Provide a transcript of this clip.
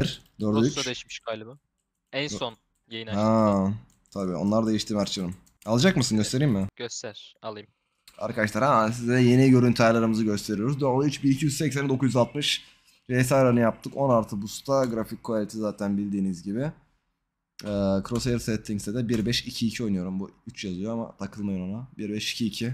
4'e Rosso 3. değişmiş galiba. En son yayın açtım. Ha, tabii onlar değişti Mertcan'ım. Alacak mısın göstereyim mi? Göster. Alayım. Arkadaşlar ha size yeni görüntü ayarlarımızı gösteriyoruz. Doğru 3 1280 960 RS ayarını yaptık. 10 artı boost'ta grafik quality zaten bildiğiniz gibi. Ee, Crosshair Settings'te de 1.5-2.2 oynuyorum. Bu 3 yazıyor ama takılmayın ona. 1.5-2.2